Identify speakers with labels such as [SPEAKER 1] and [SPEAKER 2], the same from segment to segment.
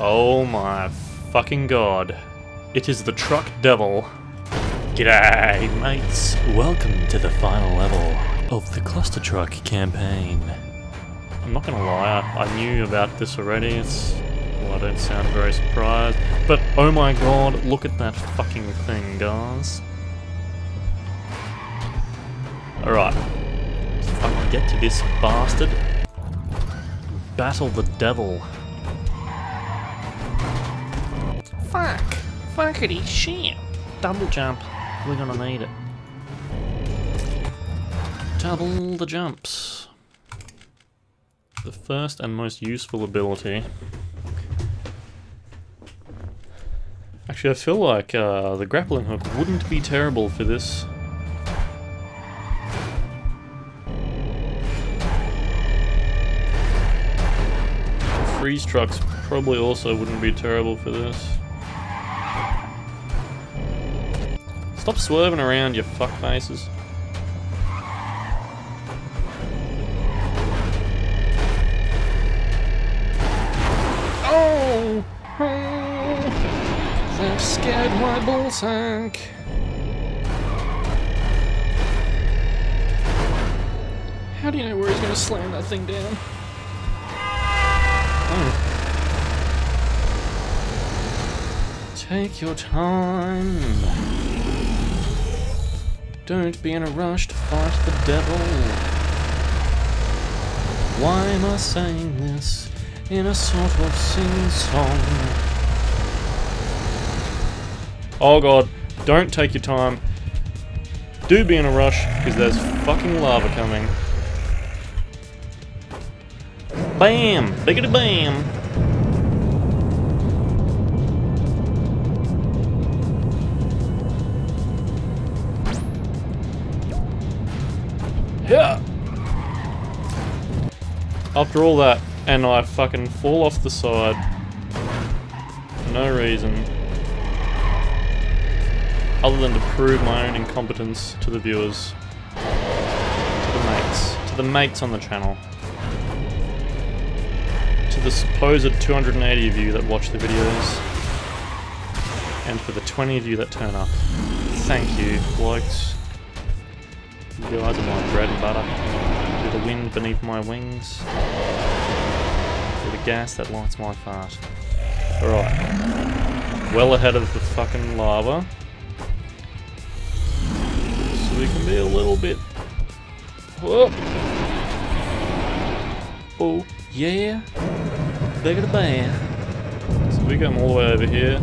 [SPEAKER 1] Oh my fucking god. It is the truck devil. G'day, mates. Welcome to the final level of the ClusterTruck campaign. I'm not gonna lie, I, I knew about this already. It's well, I don't sound very surprised. But oh my god, look at that fucking thing, guys. Alright. Let's fucking get to this bastard. Battle the devil. Fuck! Fuckity shit! Double jump. We're gonna need it. Double the jumps. The first and most useful ability. Actually, I feel like uh, the grappling hook wouldn't be terrible for this. Freeze trucks probably also wouldn't be terrible for this. Stop swerving around, you fuckfaces. Oh! oh! That scared my ballsack. How do you know where he's gonna slam that thing down? Oh. Take your time. Don't be in a rush to fight the devil. Why am I saying this in a sort of sing-song? Oh god, don't take your time. Do be in a rush, because there's fucking lava coming. Bam! Biggity bam! Yeah. After all that, and I fucking fall off the side. No reason. Other than to prove my own incompetence to the viewers. To the mates. To the mates on the channel. To the supposed 280 of you that watch the videos. And for the 20 of you that turn up. Thank you, blokes. You guys are my bread and butter. You're the wind beneath my wings. You're the gas that lights my fart. Alright. Well ahead of the fucking lava. So we can be a little bit... Whoa! Oh, yeah! Bigger the bear. So we come all the way over here.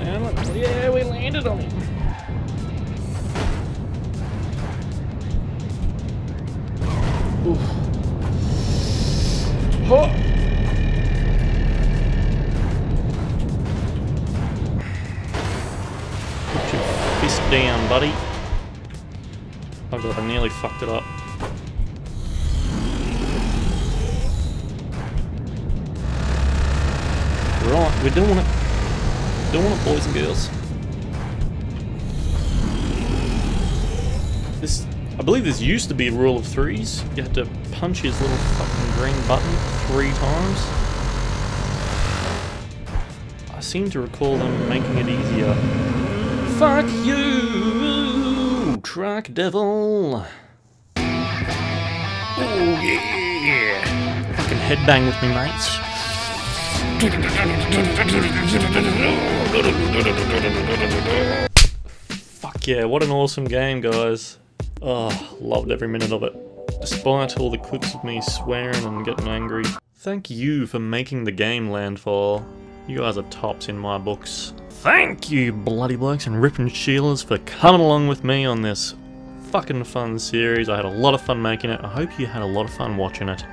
[SPEAKER 1] And, uh, yeah, we landed on him. Oof. Huh. Put your fist down, buddy. Oh god, I nearly fucked it up. Right, we're doing it. Doing it, boys and girls. I believe this used to be a rule of threes. You had to punch his little fucking green button three times. I seem to recall them making it easier. Fuck you, truck devil. Oh yeah. Fucking headbang with me, mates. Fuck yeah, what an awesome game, guys. Oh, loved every minute of it. Despite all the clips of me swearing and getting angry. Thank you for making the game Landfall. You guys are tops in my books. Thank you, bloody blokes and ripping Sheilas, for coming along with me on this fucking fun series. I had a lot of fun making it. I hope you had a lot of fun watching it.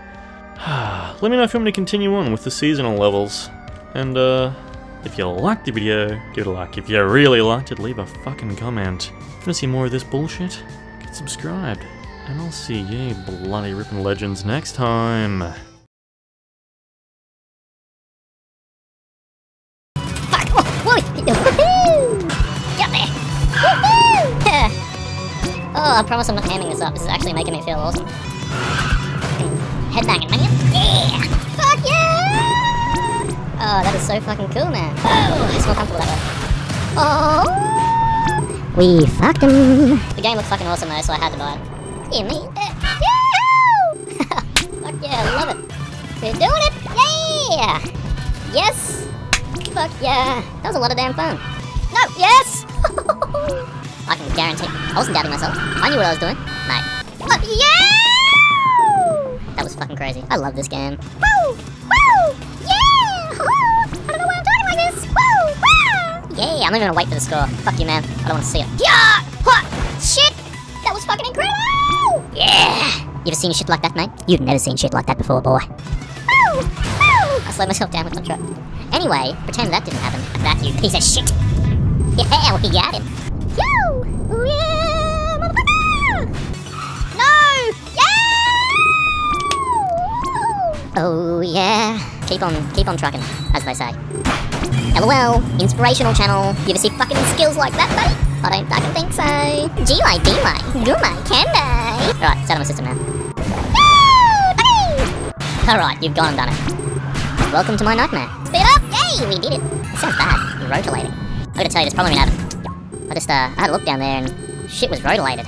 [SPEAKER 1] Let me know if you want me to continue on with the seasonal levels. And, uh, if you liked the video, give it a like. If you really liked it, leave a fucking comment. To see more of this bullshit, subscribed. And I'll see you bloody ripping legends next time.
[SPEAKER 2] Oh! Oh, I promise I'm not hamming this up. This is actually making me feel awesome. Headbanging, man. Yeah! Fuck yeah! Oh, that is so fucking cool, man. Oh, it's more comfortable that way. Oh! We fucked him. The game looked fucking awesome though, so I had to buy it. Yeah, me. Uh! Fuck yeah, love it. We're doing it! Yeah! Yes! Fuck yeah! That was a lot of damn fun. No, yes! I can guarantee. I wasn't doubting myself. I knew what I was doing. Mate. What? Yeah! That was fucking crazy. I love this game. I'm not gonna wait for the score. Fuck you, man. I don't want to see it. Yeah! What? Shit! That was fucking incredible! Yeah! You ever seen shit like that, mate? You've never seen shit like that before, boy. Woo! Woo! I slowed myself down with my truck. Anyway, pretend that didn't happen. That you piece of shit. Yeah, we got him. Yo! Yeah, motherfucker! No! Yeah! Oh yeah. Keep on, keep on trucking, as they say. LOL, inspirational channel. You ever see fucking skills like that, buddy? I don't fucking think so. G-lay, D-lay, do-lay, can-day. Right, it's out of my system now. Alright, you've gone and done it. Welcome to my nightmare. Speed up! Yay, we did it. It sounds bad. You're. I'm gonna tell you, this probably gonna happen. I just, uh, I had a look down there and shit was rotolated.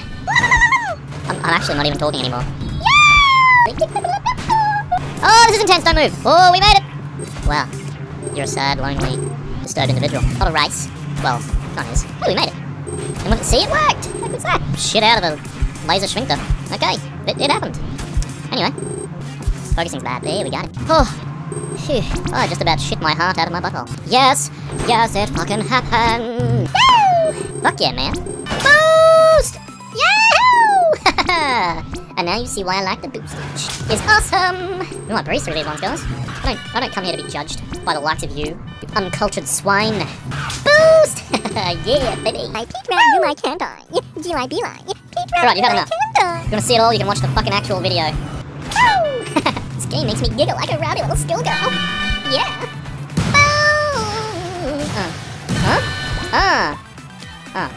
[SPEAKER 2] I'm, I'm actually not even talking anymore. Oh, this is intense, don't move. Oh, we made it. Wow, you're a sad, lonely, disturbed individual. Not a race. Well, kind of is. Oh, we made it. And look, see, it worked. How good's that? Shit out of the laser shrinker. Okay, it, it happened. Anyway, focusing's bad. There, we got it. Oh, phew. Oh, I just about shit my heart out of my butthole. Yes, yes, it fucking happened. Woo! Fuck yeah, man. Boost! Yahoo! and now you see why I like the boostage. It's awesome! We might breeze through these ones, guys. I don't, I don't come here to be judged by the likes of you, you uncultured swine. Boost! yeah, baby.
[SPEAKER 3] I round, you like can't I? Do you like be like? Peek round,
[SPEAKER 2] Right, you've had
[SPEAKER 3] you
[SPEAKER 2] enough. You wanna see it all? You can watch the fucking actual video. This game makes me giggle like a rowdy little schoolgirl. Yeah. Boom. Uh. Huh? Ah. Ah.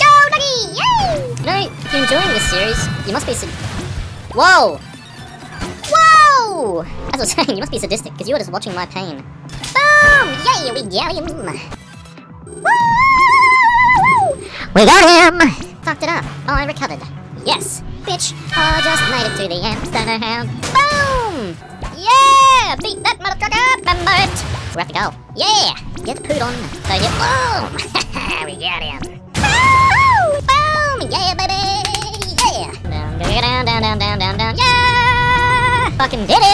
[SPEAKER 3] Go, Nuggy! Yay!
[SPEAKER 2] You know, if you're enjoying this series, you must be Whoa! Whoa! As I was saying, you must be sadistic, because you were just watching my pain.
[SPEAKER 3] Boom! Yay, we got him!
[SPEAKER 2] We got him! Fucked it up. Oh, I recovered. Yes. Bitch, I just made it to the Amsterdam. Boom! Yeah! Beat that mother trucker! Remember it! We're have to go. Yeah! Get the poot on. So you... Boom! we got him. Boom! Boom! Yeah, baby! Yeah! Down, down, down, down, down, down, down. Yeah! Fucking did it!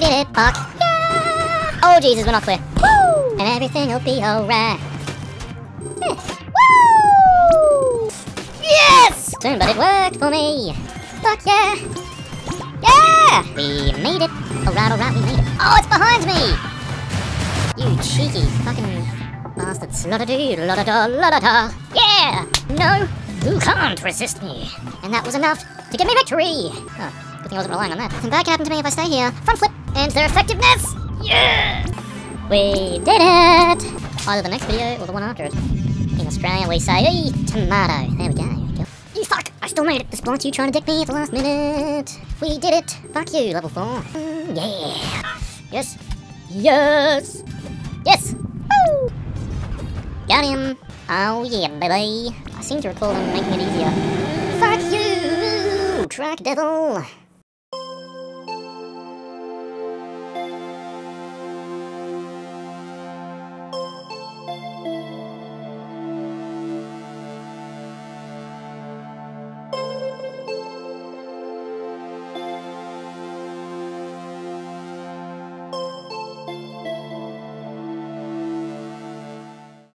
[SPEAKER 2] Yeah! Yeah, man, we did it. Fuck. Yeah! Oh, Jesus, we're not clear. Woo! And everything'll be alright. Woo! Yes! Soon, but it worked for me. Fuck yeah! Yeah! We made it. Alright, alright, we made it. Oh, it's behind me! You cheeky fucking bastards. La-da-doo, la-da-da, la-da-da. Yeah! No, you can't resist me. And that was enough to give me victory. Oh, good thing I wasn't relying on that. Nothing bad can happen to me if I stay here. Front flip and their effectiveness. Yeah! We did it! Either the next video or the one after it. In Australia, we say, hey, tomato. There we go. There we go. You fuck! I still made it, despite you trying to dick me at the last minute. We did it. Fuck you, level 4. Mm, yeah. Yes. Yes. Yes. Woo! Got him. Oh, yeah, baby. I seem to recall them making it easier. Fuck you, track devil.